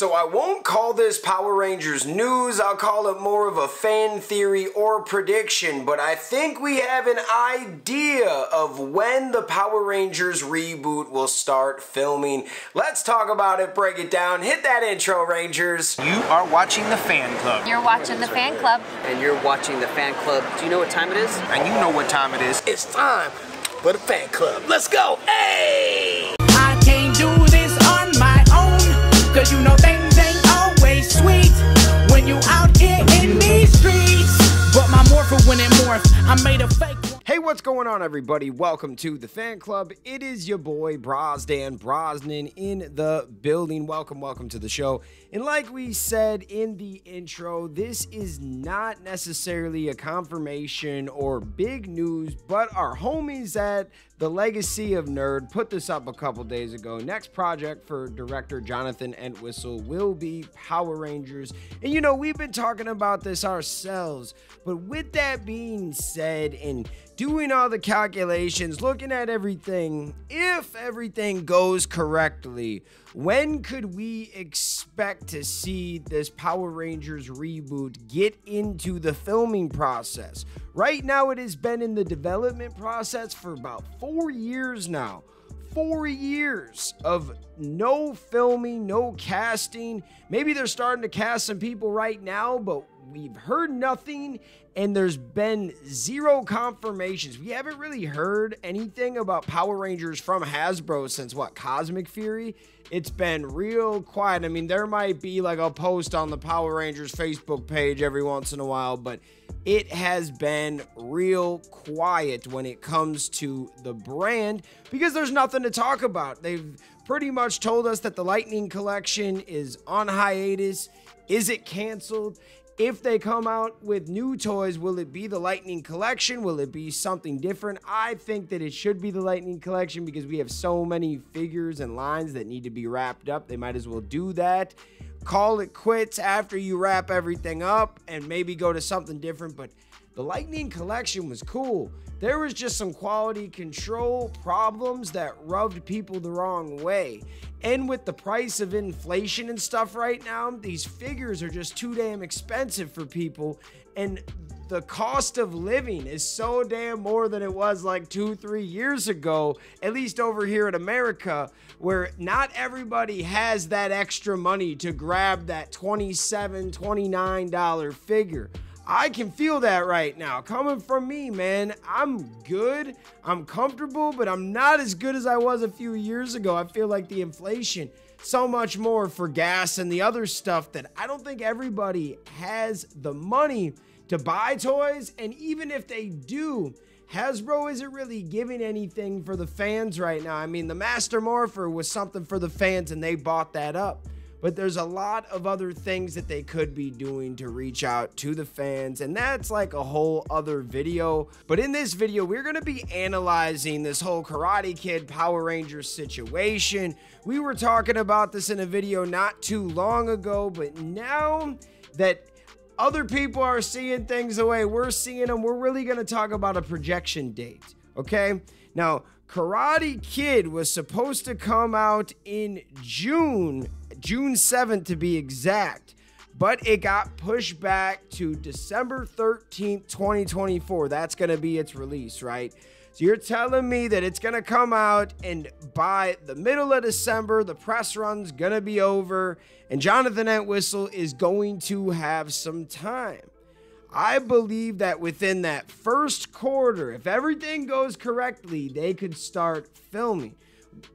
So I won't call this Power Rangers news, I'll call it more of a fan theory or prediction, but I think we have an idea of when the Power Rangers reboot will start filming. Let's talk about it, break it down, hit that intro, Rangers. You are watching the fan club. You're watching the fan club. And you're watching the fan club. Do you know what time it is? And you know what time it is. It's time for the fan club. Let's go. Hey! I can't do this on my own. Cause you know when it morphed, I made a fake. Hey, what's going on, everybody? Welcome to the fan club. It is your boy Brosdan Brosnan in the building. Welcome, welcome to the show. And like we said in the intro, this is not necessarily a confirmation or big news, but our homies at the Legacy of Nerd put this up a couple days ago. Next project for director Jonathan Entwistle will be Power Rangers. And you know, we've been talking about this ourselves, but with that being said, and doing all the calculations, looking at everything, if everything goes correctly, when could we expect to see this Power Rangers reboot get into the filming process? Right now, it has been in the development process for about four years now. Four years of no filming, no casting. Maybe they're starting to cast some people right now, but we've heard nothing and there's been zero confirmations. We haven't really heard anything about Power Rangers from Hasbro since what, Cosmic Fury? It's been real quiet. I mean, there might be like a post on the Power Rangers Facebook page every once in a while, but it has been real quiet when it comes to the brand because there's nothing to talk about. They've pretty much told us that the Lightning Collection is on hiatus. Is it canceled? If they come out with new toys, will it be the Lightning Collection? Will it be something different? I think that it should be the Lightning Collection because we have so many figures and lines that need to be wrapped up. They might as well do that. Call it quits after you wrap everything up and maybe go to something different. But the Lightning Collection was cool. There was just some quality control problems that rubbed people the wrong way. And with the price of inflation and stuff right now, these figures are just too damn expensive for people. And the cost of living is so damn more than it was like two, three years ago, at least over here in America, where not everybody has that extra money to grab that $27, $29 figure. I can feel that right now. Coming from me, man, I'm good. I'm comfortable, but I'm not as good as I was a few years ago. I feel like the inflation, so much more for gas and the other stuff that I don't think everybody has the money to buy toys. And even if they do, Hasbro isn't really giving anything for the fans right now. I mean, the Master Morpher was something for the fans and they bought that up but there's a lot of other things that they could be doing to reach out to the fans and that's like a whole other video. But in this video we're going to be analyzing this whole karate kid power rangers situation. We were talking about this in a video not too long ago but now that other people are seeing things the way we're seeing them we're really going to talk about a projection date okay? Now karate kid was supposed to come out in june June 7th to be exact, but it got pushed back to December 13th, 2024. That's going to be its release, right? So you're telling me that it's going to come out and by the middle of December, the press run's going to be over and Jonathan Entwistle is going to have some time. I believe that within that first quarter, if everything goes correctly, they could start filming.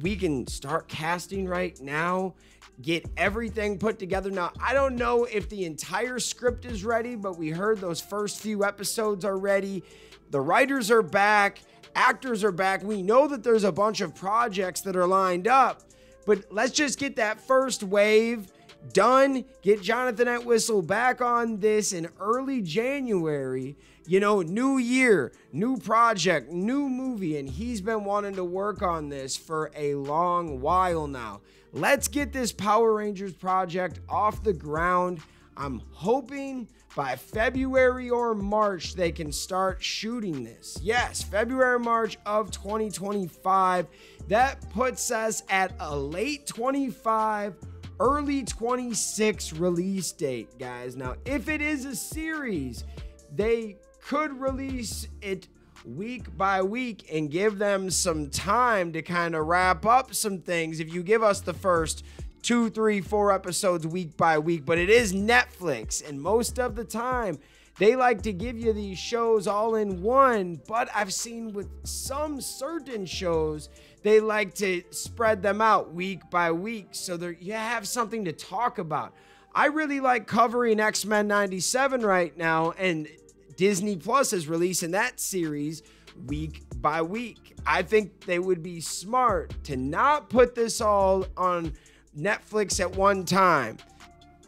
We can start casting right now get everything put together. Now, I don't know if the entire script is ready, but we heard those first few episodes are ready. The writers are back, actors are back. We know that there's a bunch of projects that are lined up, but let's just get that first wave done. Get Jonathan Entwistle back on this in early January. You know, new year, new project, new movie, and he's been wanting to work on this for a long while now. Let's get this Power Rangers project off the ground. I'm hoping by February or March they can start shooting this. Yes, February, March of 2025. That puts us at a late 25 early 26 release date, guys. Now, if it is a series, they could release it week by week and give them some time to kind of wrap up some things. If you give us the first two, three, four episodes week by week, but it is Netflix, and most of the time, they like to give you these shows all in one, but I've seen with some certain shows, they like to spread them out week by week so that you have something to talk about. I really like covering X Men 97 right now, and Disney Plus is releasing that series week by week. I think they would be smart to not put this all on Netflix at one time.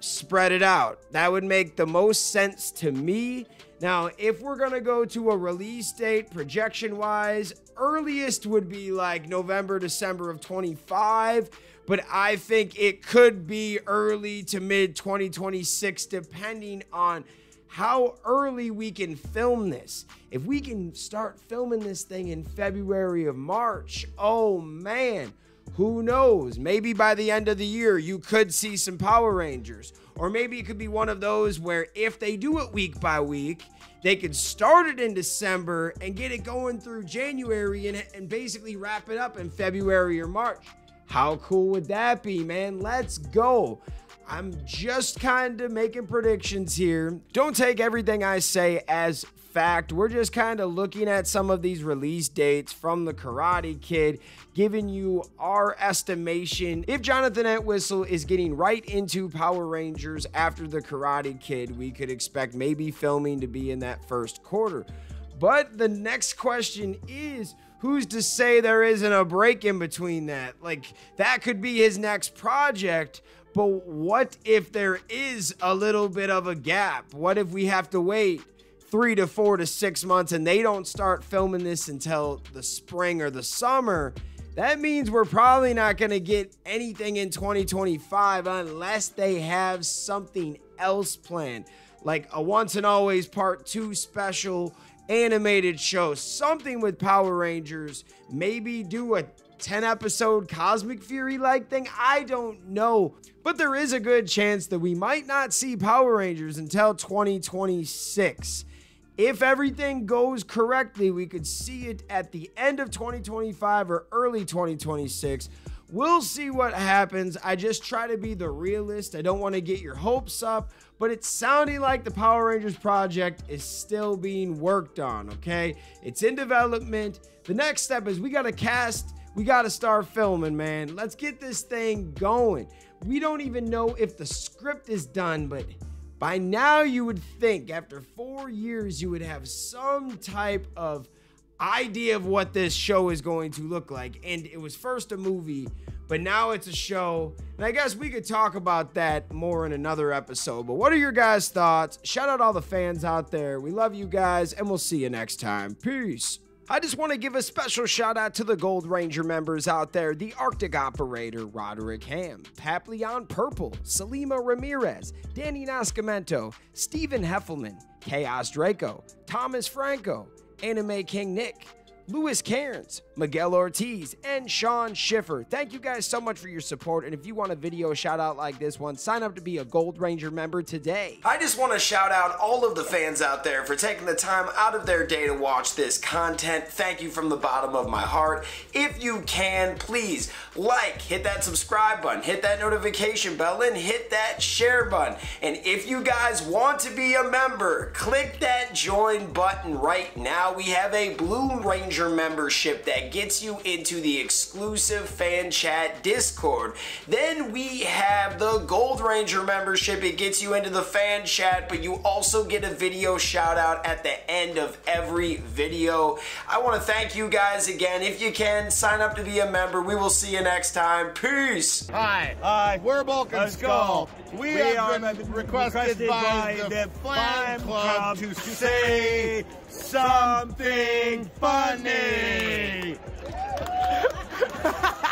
Spread it out. That would make the most sense to me. Now, if we're going to go to a release date projection wise, earliest would be like November, December of 25 but I think it could be early to mid 2026, depending on how early we can film this. If we can start filming this thing in February of March, oh man, who knows? Maybe by the end of the year, you could see some Power Rangers. Or maybe it could be one of those where if they do it week by week, they could start it in December and get it going through January and, and basically wrap it up in February or March. How cool would that be, man? Let's go. I'm just kind of making predictions here. Don't take everything I say as fact. We're just kind of looking at some of these release dates from the Karate Kid, giving you our estimation. If Jonathan Entwistle is getting right into Power Rangers after the Karate Kid, we could expect maybe filming to be in that first quarter. But the next question is who's to say there isn't a break in between that? Like, that could be his next project. But what if there is a little bit of a gap? What if we have to wait three to four to six months and they don't start filming this until the spring or the summer? That means we're probably not going to get anything in 2025 unless they have something else planned, like a once and always part two special animated show, something with Power Rangers, maybe do a 10 episode Cosmic Fury like thing. I don't know. But there is a good chance that we might not see Power Rangers until 2026. If everything goes correctly, we could see it at the end of 2025 or early 2026. We'll see what happens. I just try to be the realist. I don't want to get your hopes up, but it's sounding like the Power Rangers project is still being worked on, okay? It's in development. The next step is we got to cast, we got to start filming, man. Let's get this thing going. We don't even know if the script is done, but by now you would think after four years you would have some type of idea of what this show is going to look like. And it was first a movie, but now it's a show. And I guess we could talk about that more in another episode. But what are your guys' thoughts? Shout out all the fans out there. We love you guys, and we'll see you next time. Peace. I just want to give a special shout out to the Gold Ranger members out there the Arctic Operator, Roderick Ham, Papillon Purple, Salima Ramirez, Danny Nascimento, Stephen Heffelman, Chaos Draco, Thomas Franco, Anime King Nick, Louis Cairns, Miguel Ortiz, and Sean Schiffer. Thank you guys so much for your support. And if you want a video shout out like this one, sign up to be a Gold Ranger member today. I just want to shout out all of the fans out there for taking the time out of their day to watch this content. Thank you from the bottom of my heart. If you can, please like, hit that subscribe button, hit that notification bell, and hit that share button. And if you guys want to be a member, click that join button right now. We have a Blue Ranger Ranger membership that gets you into the exclusive fan chat Discord. Then we have the Gold Ranger membership. It gets you into the fan chat, but you also get a video shout out at the end of every video. I want to thank you guys again. If you can, sign up to be a member. We will see you next time. Peace. Hi. Hi. We're Bulk and Skull. We, we have been requested, requested by, by, the fan club, club to say something funny.